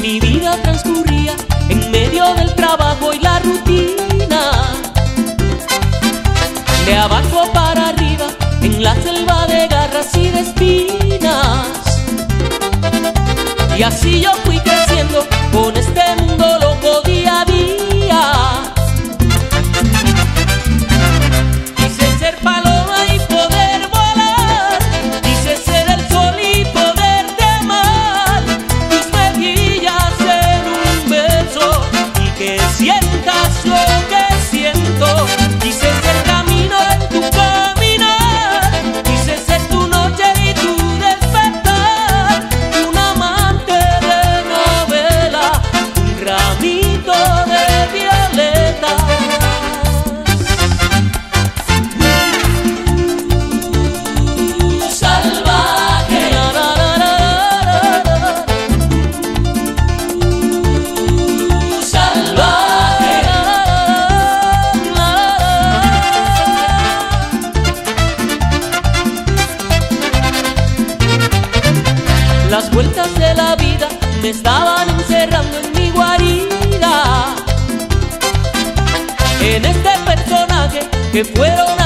Mi vida transcurría en medio del trabajo y la rutina. De abajo para arriba, en la selva de garras y de slow. Vueltas de la vida me estaban encerrando en mi guarida. En este personaje que fueron de